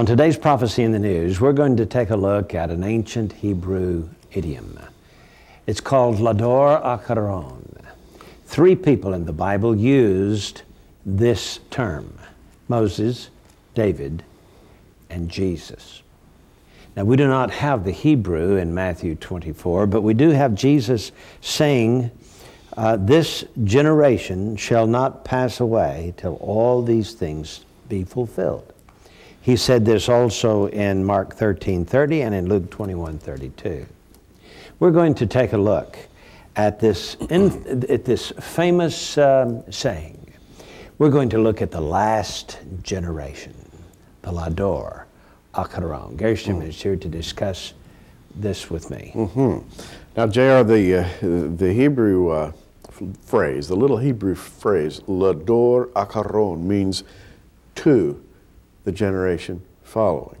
On today's Prophecy in the News, we're going to take a look at an ancient Hebrew idiom. It's called Lador Acharon. Three people in the Bible used this term Moses, David, and Jesus. Now, we do not have the Hebrew in Matthew 24, but we do have Jesus saying, uh, This generation shall not pass away till all these things be fulfilled. He said this also in Mark 13 30 and in Luke 21 32. We're going to take a look at this, in, at this famous um, saying. We're going to look at the last generation, the Lador Acharon. Gary Stearman is here to discuss this with me. Mm-hmm. Now, J.R., the, uh, the Hebrew uh, phrase, the little Hebrew phrase, Lador Acharon, means to the generation following,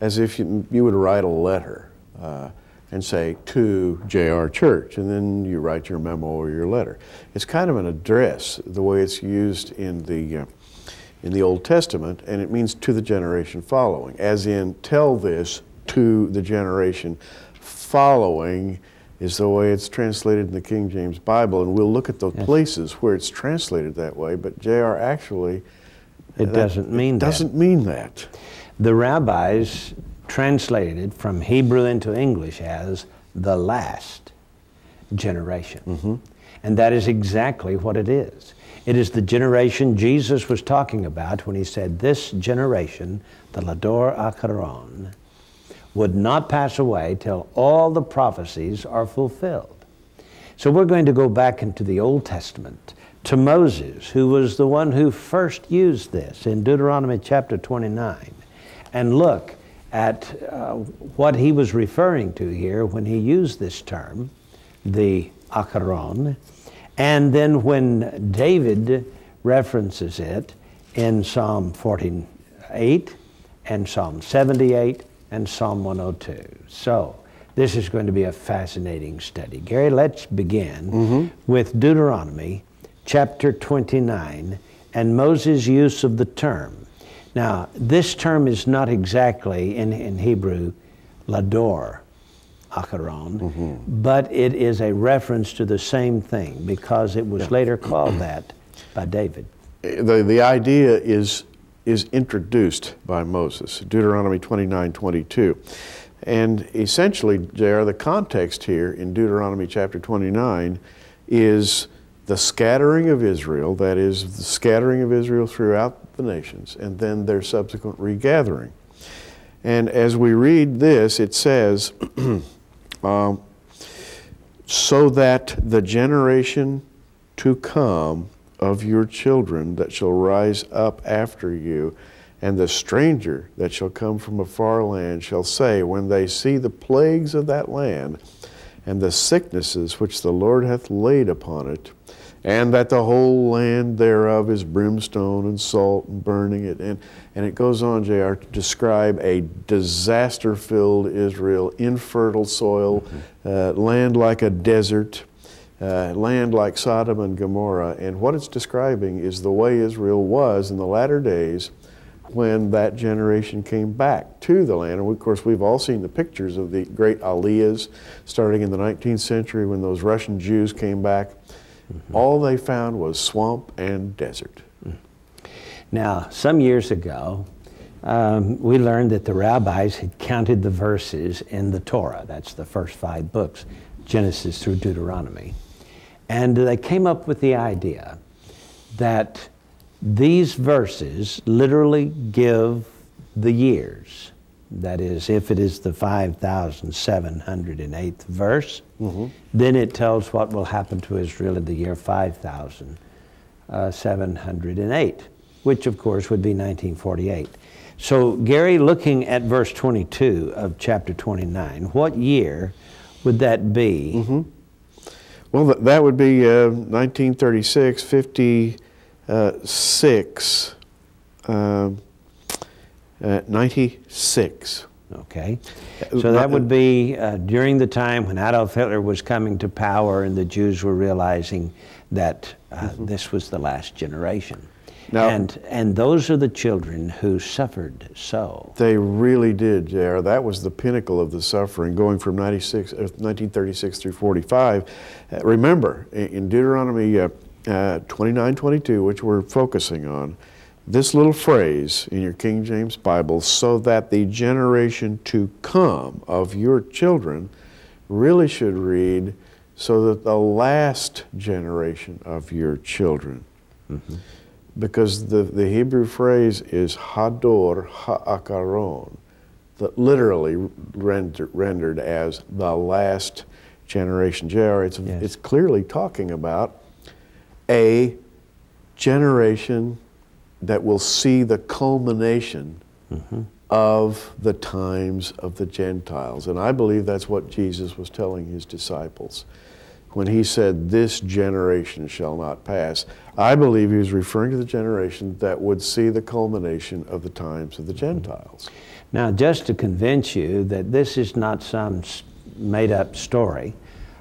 as if you, you would write a letter uh, and say to J.R. Church, and then you write your memo or your letter. It's kind of an address, the way it's used in the uh, in the Old Testament, and it means to the generation following, as in tell this to the generation following is the way it's translated in the King James Bible, and we'll look at the yes. places where it's translated that way. But J.R. actually it doesn't mean it doesn't mean that. The rabbis translated it from Hebrew into English as the last generation. Mm-hmm. And that is exactly what it is. It is the generation Jesus was talking about when he said, This generation, the Lador Acharon, would not pass away till all the prophecies are fulfilled. So we're going to go back into the Old Testament to Moses, who was the one who first used this in Deuteronomy chapter 29, and look at uh, what he was referring to here when he used this term, the Acharon, and then when David references it in Psalm 48 and Psalm 78 and Psalm 102. So, this is going to be a fascinating study. Gary, let's begin mm-hmm. with Deuteronomy chapter 29 and Moses' use of the term. Now, this term is not exactly in, in Hebrew, lador, acharon, mm-hmm. but it is a reference to the same thing because it was later called that by David. The, the idea is, is introduced by Moses, Deuteronomy 29 22. And essentially, JR, the context here in Deuteronomy chapter 29 is the scattering of Israel, that is, the scattering of Israel throughout the nations, and then their subsequent regathering. And as we read this, it says, um, so that the generation to come of your children that shall rise up after you, and the stranger that shall come from a far land shall say, when they see the plagues of that land, and the sicknesses which the Lord hath laid upon it, and that the whole land thereof is brimstone and salt and burning it. And, and it goes on, JR, to describe a disaster filled Israel, infertile soil, mm-hmm. uh, land like a desert, uh, land like Sodom and Gomorrah. And what it's describing is the way Israel was in the latter days when that generation came back to the land. And of course, we've all seen the pictures of the great aliyahs starting in the 19th century when those Russian Jews came back. Mm-hmm. All they found was swamp and desert. Now, some years ago, um, we learned that the rabbis had counted the verses in the Torah. That's the first five books, Genesis through Deuteronomy. And they came up with the idea that these verses literally give the years. That is, if it is the 5,708th verse, mm-hmm. then it tells what will happen to Israel in the year 5,708, which of course would be 1948. So, Gary, looking at verse 22 of chapter 29, what year would that be? Mm-hmm. Well, that would be uh, 1936, 56. Uh, uh, 96. Okay. Uh, so that would be uh, during the time when Adolf Hitler was coming to power and the Jews were realizing that uh, mm-hmm. this was the last generation. Now- and and those are the children who suffered so. They really did, JR. That was the pinnacle of the suffering, going from 96, uh, 1936 through 45. Uh, remember, in Deuteronomy uh, uh, 29 22, which we're focusing on, this little phrase in your King James Bible, so that the generation to come of your children, really should read, so that the last generation of your children mm-hmm. because the, the Hebrew phrase is Hador Ha'akaron, that literally render, rendered as the last generation. JR, it's, Yes. it's clearly talking about a generation that will see the culmination mm-hmm. of the times of the Gentiles. And I believe that's what Jesus was telling his disciples when he said, This generation shall not pass. I believe he was referring to the generation that would see the culmination of the times of the mm-hmm. Gentiles. Now, just to convince you that this is not some made-up story,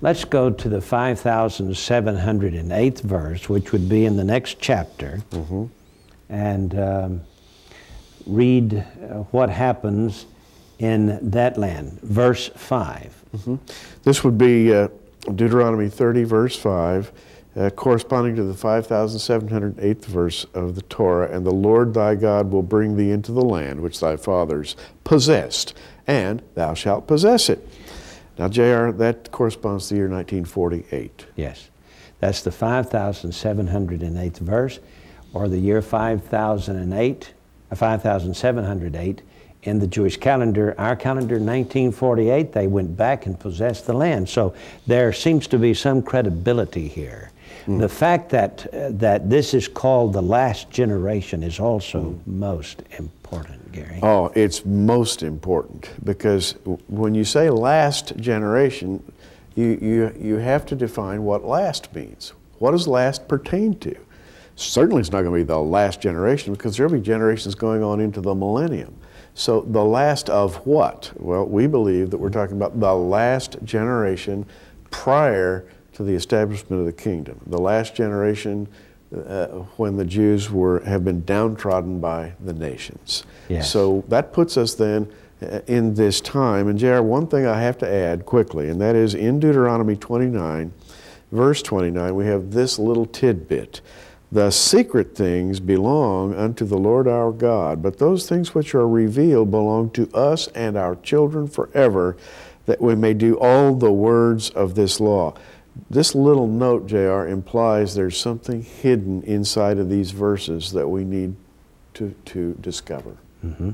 let's go to the 5,708th verse, which would be in the next chapter, mm-hmm. And um, read uh, what happens in that land. Verse 5. This would be uh, Deuteronomy 30, verse 5, uh, corresponding to the 5,708th verse of the Torah. And the Lord thy God will bring thee into the land which thy fathers possessed, and thou shalt possess it. Now, JR, that corresponds to the year 1948. Yes. That's the 5,708th verse, or the year 5008, uh, 5,708 in the Jewish calendar. Our calendar, 1948, they went back and possessed the land. So there seems to be some credibility here. The fact that, uh, that this is called the last generation is also most important, Gary. Oh, it's most important because when you say last generation, you, you, you have to define what last means. What does last pertain to? Certainly, it's not going to be the last generation because there will be generations going on into the millennium. So, the last of what? Well, we believe that we're talking about the last generation prior to the establishment of the kingdom. The last generation uh, when the Jews were have been downtrodden by the nations. Yes. So that puts us then uh, in this time. And JR, one thing I have to add quickly, and that is in Deuteronomy 29, verse 29, we have this little tidbit. The secret things belong unto the Lord our God, but those things which are revealed belong to us and our children forever, that we may do all the words of this law. This little note, JR, implies there's something hidden inside of these verses that we need to, to discover. Mm-hmm.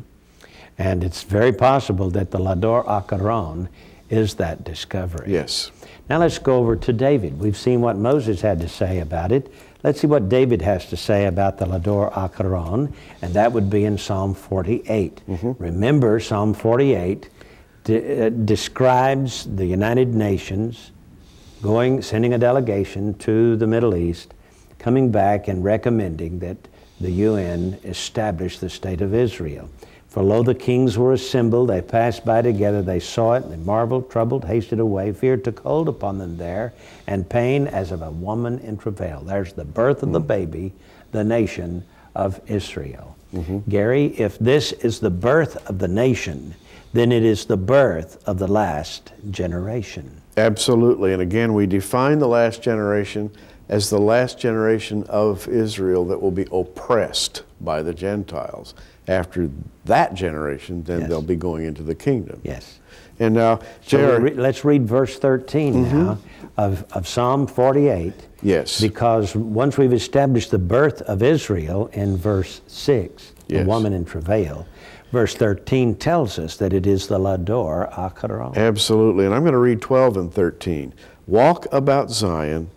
And it's very possible that the Lador Acharon is that discovery. Yes. Now let's go over to David. We've seen what Moses had to say about it. Let's see what David has to say about the Lador Acharon, and that would be in Psalm 48. Remember, Psalm 48 de- uh, describes the United Nations going, sending a delegation to the Middle East, coming back and recommending that the UN establish the state of Israel. For lo, the kings were assembled, they passed by together, they saw it, they marveled, troubled, hasted away, fear took hold upon them there, and pain as of a woman in travail. There's the birth of the mm. baby, the nation of Israel. Mm-hmm. Gary, if this is the birth of the nation, then it is the birth of the last generation. Absolutely. And again, we define the last generation as the last generation of Israel that will be oppressed by the Gentiles. After that generation, then Yes. they'll be going into the kingdom. Yes. And now, So re- let's read verse 13 mm-hmm. now of, of Psalm 48. Yes. Because once we've established the birth of Israel in verse 6, Yes. the woman in travail, verse 13 tells us that it is the Lador Acharon. Absolutely. And I'm going to read 12 and 13. Walk about Zion,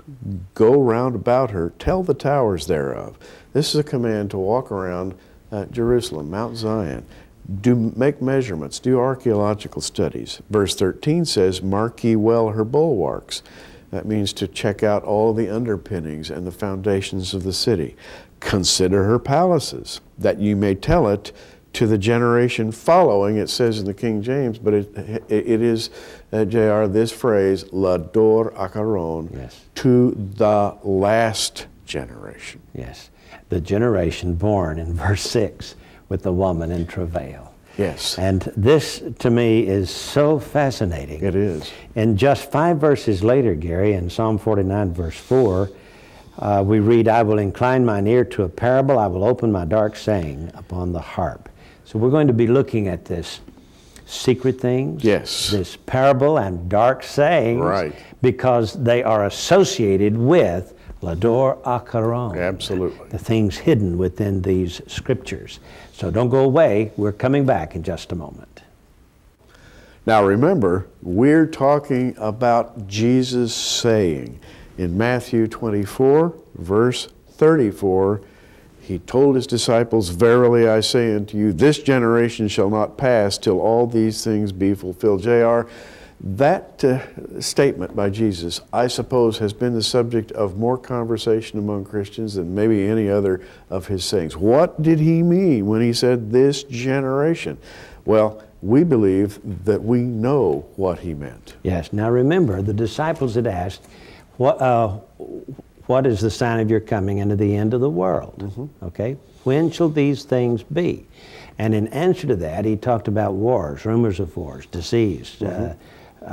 go round about her, tell the towers thereof. This is a command to walk around uh, Jerusalem, Mount Zion. Do make measurements, do archaeological studies. Verse 13 says, Mark ye well her bulwarks. That means to check out all the underpinnings and the foundations of the city. Consider her palaces, that you may tell it to the generation following, it says in the King James, but it, it is, uh, JR, this phrase, Lador Acharon, Yes. to the last generation. Yes. The generation born in verse 6 with the woman in travail. Yes. And this to me is so fascinating. It is. And just five verses later, Gary, in Psalm 49, verse 4, uh, we read, I will incline mine ear to a parable, I will open my dark saying upon the harp. So we're going to be looking at this secret things, Yes. this parable and dark sayings, Right. because they are associated with Lador Acharon. Absolutely. The things hidden within these scriptures. So don't go away. We're coming back in just a moment. Now remember, we're talking about Jesus saying in Matthew 24, verse 34, he told his disciples, Verily I say unto you, this generation shall not pass till all these things be fulfilled. J.R., that uh, statement by Jesus, I suppose, has been the subject of more conversation among Christians than maybe any other of his sayings. What did he mean when he said this generation? Well, we believe that we know what he meant. Yes. Now remember, the disciples had asked, "What, uh, what is the sign of your coming into the end of the world?" Okay. When shall these things be? And in answer to that, he talked about wars, rumors of wars, disease, uh, uh,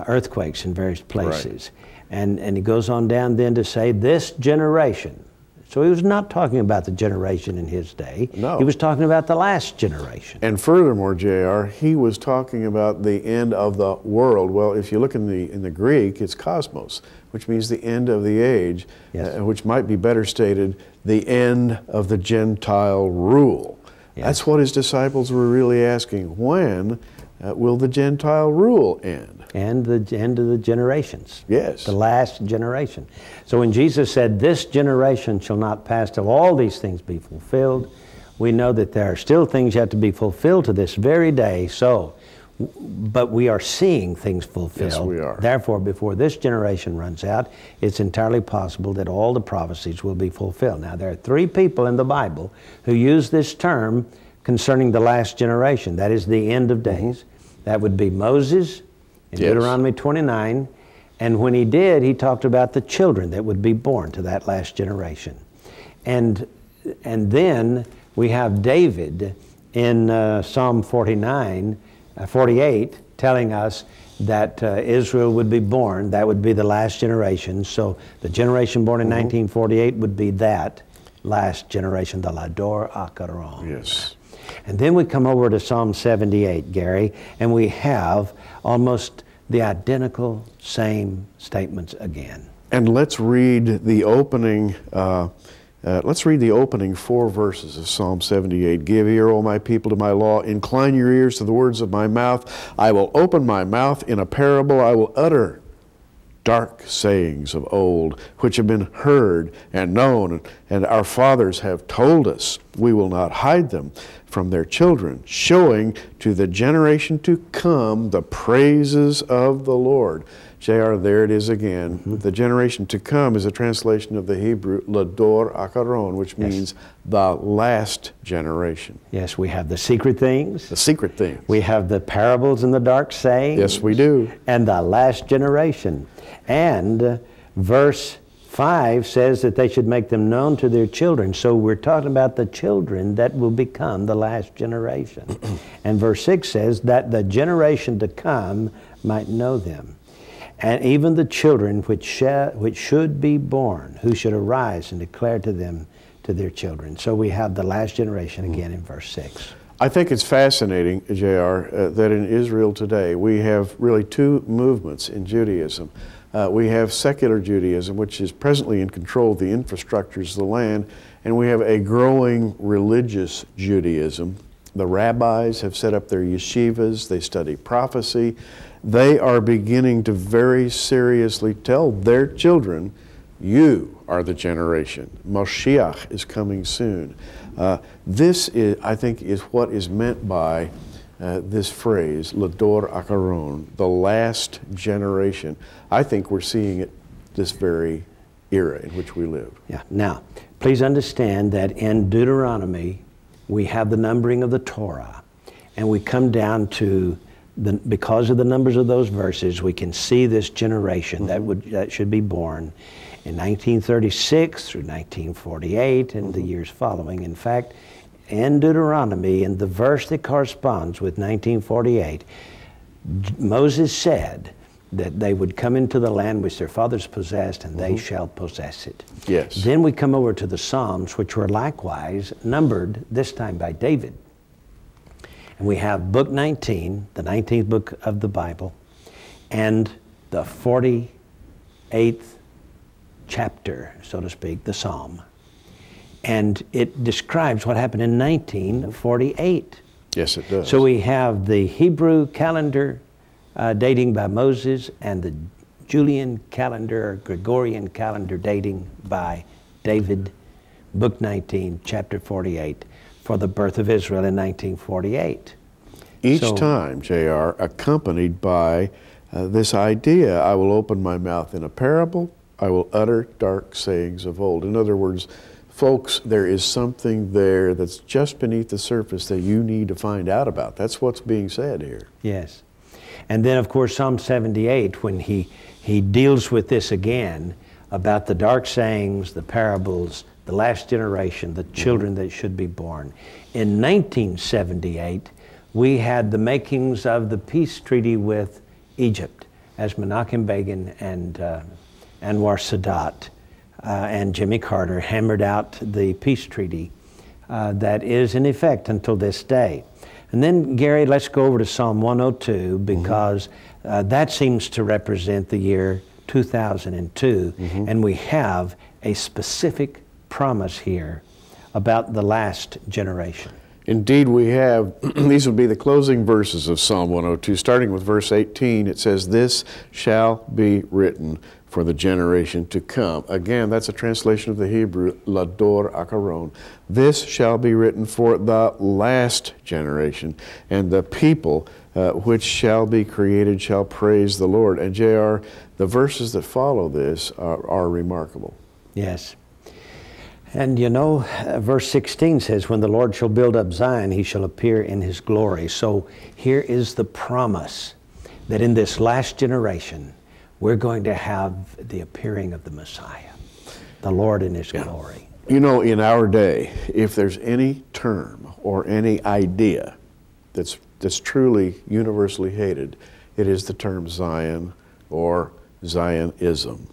earthquakes in various places, and and he goes on down then to say, "This generation." So he was not talking about the generation in his day. No. He was talking about the last generation. And furthermore, JR, he was talking about the end of the world. Well, if you look in the in the Greek, it's cosmos, which means the end of the age, Yes. uh, which might be better stated, the end of the Gentile rule. Yes. That's what his disciples were really asking. When uh, will the Gentile rule end? And the end of the generations. Yes. The last generation. So when Jesus said, This generation shall not pass till all these things be fulfilled, we know that there are still things yet to be fulfilled to this very day. So, but we are seeing things fulfilled. Yes, we are. Therefore, before this generation runs out, it's entirely possible that all the prophecies will be fulfilled. Now, there are three people in the Bible who use this term concerning the last generation. That is the end of days. Mm-hmm. That would be Moses in Yes. Deuteronomy 29. And when he did, he talked about the children that would be born to that last generation. And, and then we have David in uh, Psalm 49, uh, 48, telling us that uh, Israel would be born. That would be the last generation. So the generation born in 1948 would be that last generation, the Lador Acharon. Yes. And then we come over to Psalm 78, Gary, and we have almost the identical same statements again. And let's read the opening. Uh, uh, let's read the opening four verses of Psalm 78. Give ear, O my people, to my law. Incline your ears to the words of my mouth. I will open my mouth in a parable. I will utter dark sayings of old, which have been heard and known, and our fathers have told us. We will not hide them from their children, showing to the generation to come the praises of the Lord. JR, there it is again. The generation to come is a translation of the Hebrew Lador Acharon, which means the last generation. Yes, we have the secret things, The secret things. we have the parables and the dark sayings. Yes, we do. And the last generation. And uh, verse 5 says that they should make them known to their children. So we're talking about the children that will become the last generation. and verse 6 says that the generation to come might know them. And even the children which, sha- which should be born, who should arise and declare to them to their children. So we have the last generation again in verse 6. I think it's fascinating, JR, uh, that in Israel today we have really two movements in Judaism. Uh, we have secular Judaism, which is presently in control of the infrastructures of the land, and we have a growing religious Judaism. The rabbis have set up their yeshivas, they study prophecy. They are beginning to very seriously tell their children, you are the generation. Moshiach is coming soon. Uh, this, is, I think, is what is meant by uh, this phrase, Lador Acharon, the last generation. I think we're seeing it this very era in which we live. Yeah. Now, please understand that in Deuteronomy, we have the numbering of the Torah, and we come down to the, because of the numbers of those verses, we can see this generation that would that should be born, in 1936 through 1948 and the years following. In fact, in Deuteronomy, in the verse that corresponds with 1948, Moses said that they would come into the land which their fathers possessed and they mm-hmm. shall possess it. Yes. Then we come over to the Psalms, which were likewise numbered, this time by David. And we have book 19, the 19th book of the Bible, and the 48th chapter, so to speak, the Psalm. And it describes what happened in 1948. Yes, it does. So we have the Hebrew calendar uh, dating by Moses and the Julian calendar, or Gregorian calendar dating by David, book 19, chapter 48, for the birth of Israel in 1948. Each So- time, JR, accompanied by uh, this idea I will open my mouth in a parable, I will utter dark sayings of old. In other words, folks, there is something there that's just beneath the surface that you need to find out about. That's what's being said here. Yes. And then, of course, Psalm 78, when he, he deals with this again about the dark sayings, the parables, the last generation, the children that should be born. In 1978, we had the makings of the peace treaty with Egypt as Menachem Begin and uh, Anwar Sadat uh, and Jimmy Carter hammered out the peace treaty uh, that is in effect until this day. And then, Gary, let's go over to Psalm 102 because uh, that seems to represent the year 2002, and we have a specific promise here about the last generation. Indeed, we have, these would be the closing verses of Psalm 102. Starting with verse 18, it says, This shall be written for the generation to come. Again, that's a translation of the Hebrew, Lador Acharon. This shall be written for the last generation, and the people uh, which shall be created shall praise the Lord. And JR, the verses that follow this are, are remarkable. Yes. And you know, verse 16 says, When the Lord shall build up Zion, he shall appear in his glory. So here is the promise that in this last generation, we're going to have the appearing of the Messiah, the Lord in his glory. You know, in our day, if there's any term or any idea that's, that's truly universally hated, it is the term Zion or Zionism.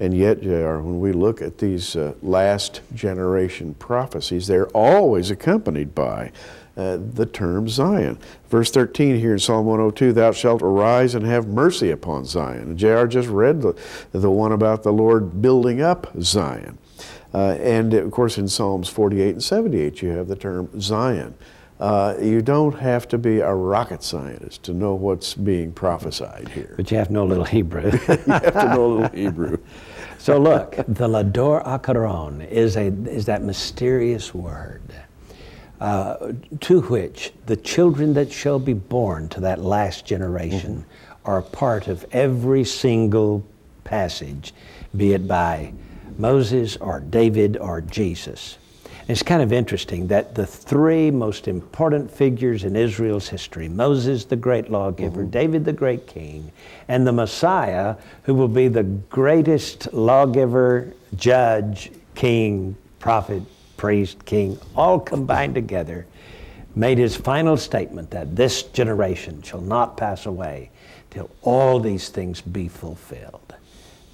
And yet, JR, when we look at these uh, last generation prophecies, they're always accompanied by uh, the term Zion. Verse 13 here in Psalm 102 Thou shalt arise and have mercy upon Zion. JR just read the, the one about the Lord building up Zion. Uh, and of course, in Psalms 48 and 78, you have the term Zion. Uh, you don't have to be a rocket scientist to know what's being prophesied here. But you have no little Hebrew. you have to know a little Hebrew. so look, the Lador Acharon is, a, is that mysterious word uh, to which the children that shall be born to that last generation are a part of every single passage, be it by Moses or David or Jesus. And it's kind of interesting that the three most important figures in Israel's history Moses, the great lawgiver, David, the great king, and the Messiah, who will be the greatest lawgiver, judge, king, prophet, priest, king, all combined together, made his final statement that this generation shall not pass away till all these things be fulfilled.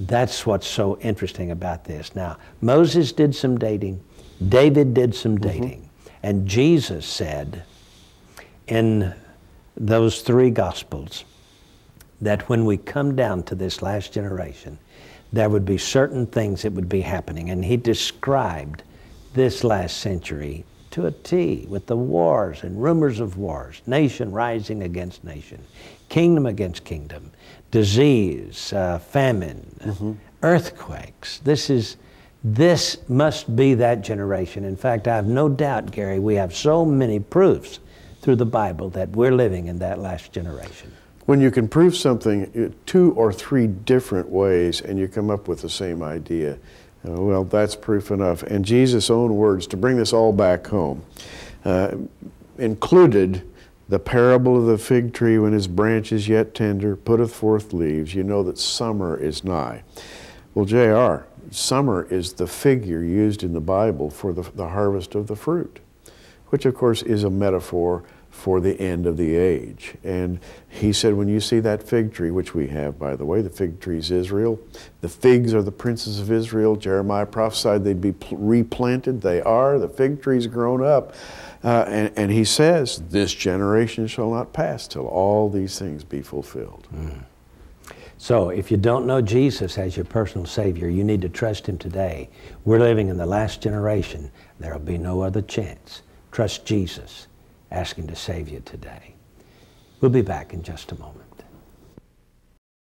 That's what's so interesting about this. Now, Moses did some dating, David did some mm-hmm. dating, and Jesus said in those three Gospels that when we come down to this last generation, there would be certain things that would be happening. And he described this last century to a T with the wars and rumors of wars, nation rising against nation, kingdom against kingdom, disease, uh, famine, earthquakes. This is this must be that generation. In fact, I have no doubt, Gary, we have so many proofs through the Bible that we're living in that last generation. When you can prove something uh, two or three different ways and you come up with the same idea, uh, well, that's proof enough. And Jesus' own words, to bring this all back home, uh, included the parable of the fig tree when his branch is yet tender, putteth forth leaves. You know that summer is nigh. Well, J.R., summer is the figure used in the Bible for the, the harvest of the fruit, which of course is a metaphor for the end of the age. And he said, when you see that fig tree, which we have, by the way, the fig tree is Israel, the figs are the princes of Israel. Jeremiah prophesied they'd be replanted. They are. The fig tree's grown up. Uh, and, and, he says, This generation shall not pass till all these things be fulfilled. Mm. So, if you don't know Jesus as your personal Savior, you need to trust Him today. We're living in the last generation. There will be no other chance. Trust Jesus. Ask Him to save you today. We'll be back in just a moment.